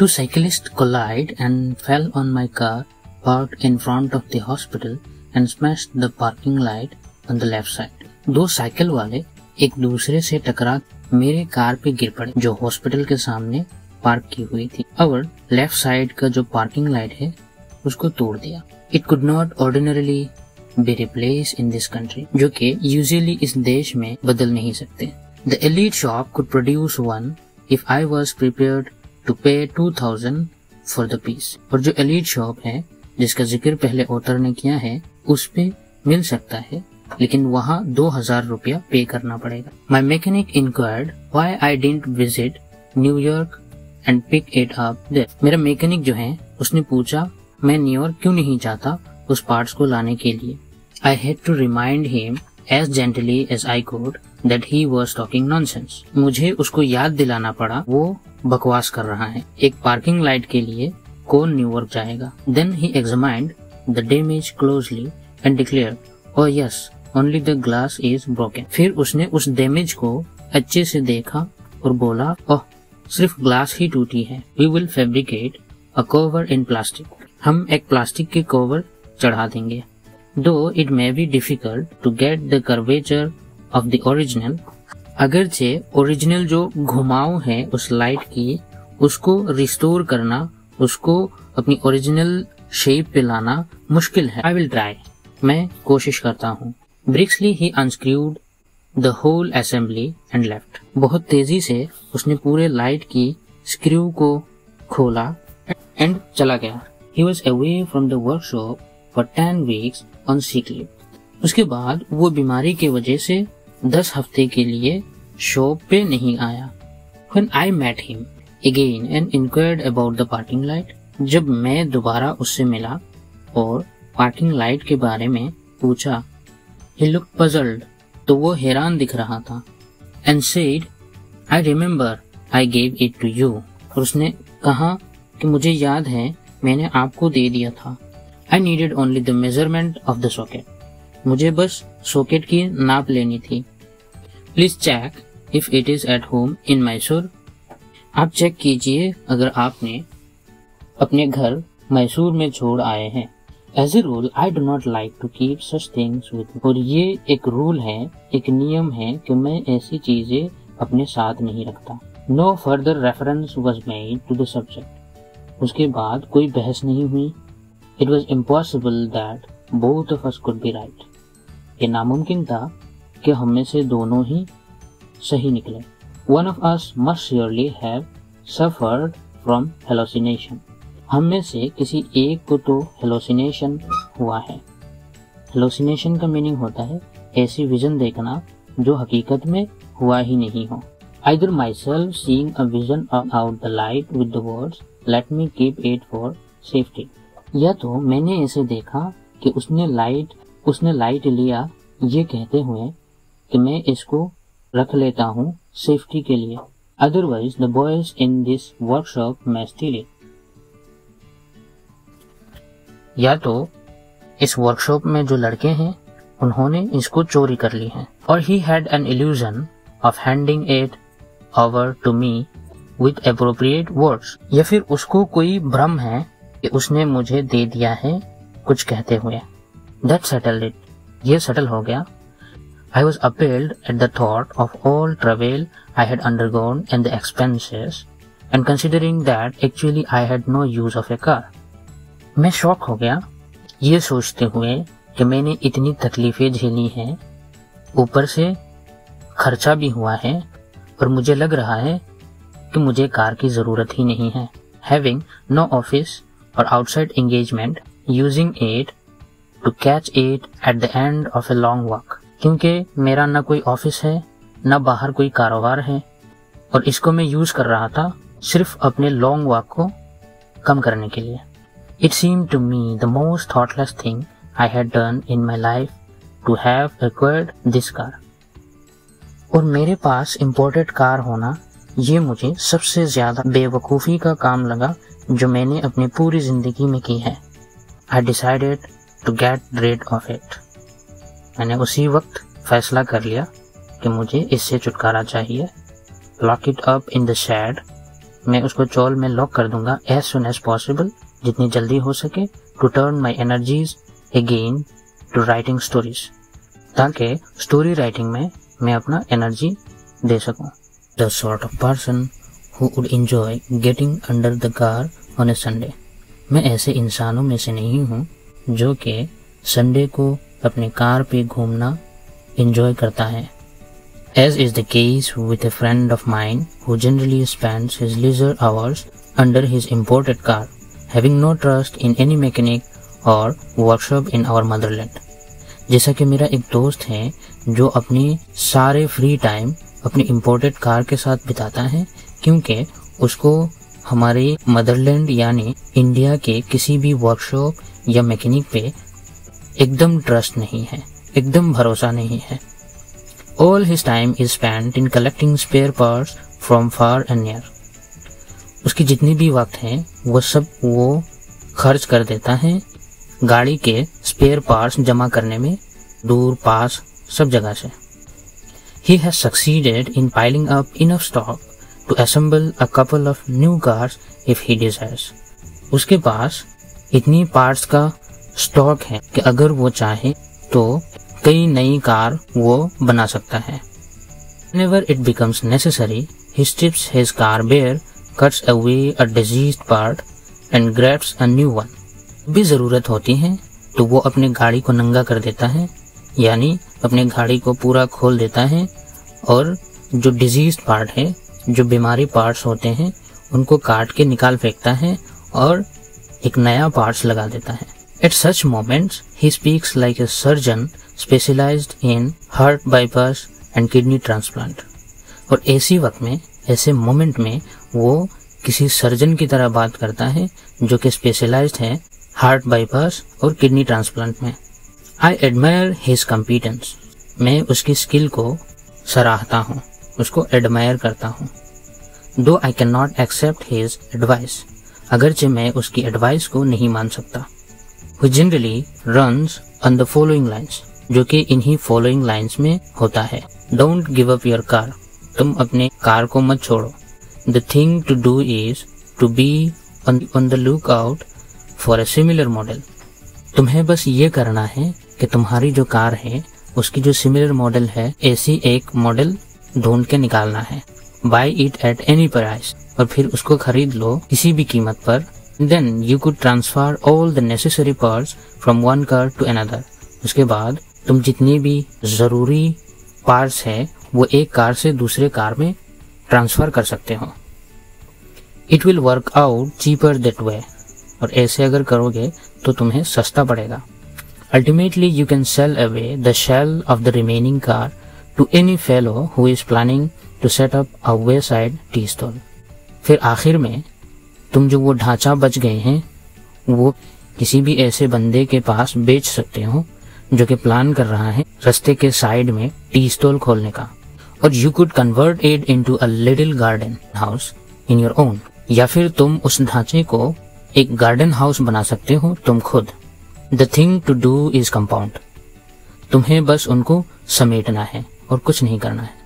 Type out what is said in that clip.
Two cyclists collided and fell on my car, parked in front of the hospital, and smashed the parking light on the left side. दो cycle वाले एक दूसरे से टकरा मेरे car पे गिर पड़े, जो हॉस्पिटल के सामने पार्क की हुई थी। और लेफ़्ट साइड का जो पार्किंग लाइट है, उसको तोड़ दिया। It could not ordinarily be replace in this country जो कि यूजली इस देश में बदल नहीं सकते। The elite shop could produce one if I was prepare to pay two thousand for the piece और जो एलिट शॉप है, जिसका ज़िक्र पहले ऑथर ने किया है, उस पे मिल सकता है, लेकिन वहाँ दो हज़ार रूपया पे करना पड़ेगा। My mechanic inquired why I dent visit New York and pick it up मेरा मैकेनिक जो है, उसने पूछा, मैं न्यूयॉर्क क्यों नहीं जाता उस पार्ट्स को लाने के लिए? I had to remind him as gently as I could that he was talking nonsense मुझे उसको याद दिलाना पड़ा, वो बकवास कर रहा है। एक पार्किंग लाइट के लिए कौन New York York? Then he examined the damage closely and declare O yes only the glass is broken फिर उसने उस डैमेज को अच्छे से देखा और बोला ओह सिर्फ़ ग्लास ही टूटी है। We will fabricate a cover in plastic हम एक प्लास्टिक के कवर चढ़ा देंगे। Though it may be difficult to get the curvature of the original अगरचे ओरिजिनल जो घुमाव है उस लाइट की, उसको रिस्टोर करना, उसको अपनी ओरिजिनल शेप पे लाना मुश्किल है। आई विल ट्राई मैं कोशिश करता हूँ। Briskly he unscrewed the whole assembly and left बहुत तेज़ी से उसने पूरे लाइट की स्क्रू को खोला एंड चला गया। He was away from the workshop for ten weeks on sick उसके बाद वो बीमारी की वजह से दस हफ़्ते के लिए शॉप पे नहीं आया। When I met him again and inquired about the parking light, जब मैं दोबारा उससे मिला और पार्किंग लाइट के बारे में पूछा ही लुक पजल्ड तो वो हैरान दिख रहा था and said I remember I gave it to you और उसने कहा कि मुझे याद है मैंने आपको दे दिया था। I needed only the measurement of the socket मुझे बस सॉकेट की नाप लेनी थी। Please check if it is at home in Mysore आप चेक कीजिए अगर आपने अपने घर मैसूर में छोड़ आए हैं। As a rule I do not like to keep such things with और ये एक रूल है, एक नियम है कि मैं ऐसी चीज़ें अपने साथ नहीं रखता। No further reference was made to the subject उसके बाद कोई बहस नहीं हुई। It was impossible that both of us could be right ये नामुमकिन था कि हम में से दोनों ही सही निकले। One of us must surely have suffered from hallucination हम में से किसी एक को तो हेलोसिनेशन हुआ है। हेलोसिनेशन का मीनिंग होता है ऐसी विजन देखना जो हकीकत में हुआ ही नहीं हो। Either myself seeing vision out the light with the words let me keep it for safety या तो मैंने ऐसे देखा कि उसने लाइट उसने लाइट लिया, ये कहते हुए कि मैं इसको रख लेता हूँ सेफ्टी के लिए। Otherwise the boys in this workshop में स्टील या तो इस वर्कशॉप में जो लड़के हैं, उन्होंने इसको चोरी कर ली है। और he had an illusion of handing it over to me with appropriate words या फिर उसको कोई भ्रम है कि उसने मुझे दे दिया है कुछ कहते हुए। दैट सेटल इट ये सेटल हो गया। I was appalled at the thought of all travel I had undergone in the expenses and considering that actually I had no use of a car मैं शॉक हो गया। ये सोचते हुए कि मैंने इतनी तकलीफें झेली हैं। ऊपर से खर्चा भी हुआ है, और मुझे लग रहा है कि मुझे कार की ज़रूरत ही नहीं है। Having no office or outside engagement using it to catch it at the end of a long walk क्योंकि मेरा न कोई ऑफ़िस है, न बाहर कोई कारोबार है, और इसको मैं यूज़ कर रहा था सिर्फ़ अपने लॉन्ग वॉक को कम करने के लिए। It seem to me the most thoughtless thing I had done in my life to have acquired this car. और मेरे पास इम्पोर्टेड कार होना, ये मुझे सबसे ज़्यादा बेवकूफ़ी का काम लगा जो मैंने अपनी पूरी ज़िंदगी में की है। I decided to get rid of it मैंने उसी वक्त फैसला कर लिया कि मुझे इससे छुटकारा चाहिए। Lock it up in the shed मैं उसको चौल में लॉक कर दूँगा एज सुन एज पॉसिबल जितनी जल्दी हो सके to turn my energies again to writing stories ताकि स्टोरी राइटिंग में मैं अपना एनर्जी दे सकूँ। The sort of person who would enjoy getting under the car on a Sunday मैं ऐसे इंसानों में से नहीं हूँ जो कि संडे को अपने कार पे घूमना इंजॉय करता है। As is the case with a friend of mine who generally spends his leisure hours under his imported car having no trust in any mechanic or workshop in our motherland जैसा कि मेरा एक दोस्त है जो अपने सारे फ्री टाइम अपनी इम्पोर्टेड कार के साथ बिताता है, क्योंकि उसको हमारे मदरलैंड यानी इंडिया के किसी भी वर्कशॉप या मैकेनिक पे एकदम ट्रस्ट नहीं है, एकदम भरोसा नहीं है। All his time is spend in collecting spare parts from far and near उसकी जितनी भी वक्त है, वो सब वो खर्च कर देता है गाड़ी के स्पेयर पार्ट्स जमा करने में, दूर, पास, सब जगह से। He has succeeded in piling up enough stock to assemble a couple of new cars if he desires उसके पास इतनी पार्ट्स का स्टॉक है कि अगर वो चाहे तो कई नई कार वो बना सकता है Whenever it becomes necessary, he strips his car bare, cuts away a diseased part and grabs a new one. भी ज़रूरत होती है तो वो अपने गाड़ी को नंगा कर देता है यानी अपने गाड़ी को पूरा खोल देता है और जो डिज़ीज़ पार्ट है जो बीमारी पार्ट्स होते हैं, उनको काट के निकाल फेंकता है और एक नया पार्ट्स लगा देता है। At such moments he speaks like a surgeon specialized in heart bypass and kidney transplant और ऐसी वक्त में, ऐसे मोमेंट में, वो किसी सर्जन की तरह बात करता है, जो कि स्पेशलाइज्ड है हार्ट बाईपास और किडनी ट्रांसप्लांट में। आई एडमायर हिज कम्पिटेंस मैं उसकी स्किल को सराहता हूँ। उसको एडमायर करता हूँ। Though I can not accept his advice अगरचे मैं उसकी एडवाइस को नहीं मान सकता। Generally runs on the following lines जो कि इन्हीं फॉलोइंग लाइन्स में होता है। Don't give up your car तुम अपने कार को मत छोड़ो। The thing to do is to be on the look out for a similar model तुम्हें बस ये करना है कि तुम्हारी जो कार है, उसकी जो सिमिलर मॉडल है, ऐसी एक मॉडल ढूंढ के निकालना है। Buy it at any price और फिर उसको खरीद लो किसी भी कीमत पर। Then you could transfer all the necessary parts from one car to another उसके बाद तुम जितनी भी ज़रूरी पार्ट्स है, वो एक कार से दूसरे कार में ट्रांसफ़र कर सकते हो। It will work out cheaper that way और ऐसे अगर करोगे तो तुम्हें सस्ता पड़ेगा। Ultimately you can sell away the shell of the remaining car to any fellow who is planning to set up a wayside tea stall फिर आखिर में, तुम जो वो ढांचा बच गए हैं, वो किसी भी ऐसे बंदे के पास बेच सकते हो, जो कि प्लान कर रहा है रस्ते के साइड में टी स्टॉल खोलने का। और you could convert it into a little garden house in your own या फिर तुम उस ढांचे को एक गार्डन हाउस बना सकते हो तुम खुद। The thing to do is compound तुम्हें बस उनको समेटना है। और कुछ नहीं करना है।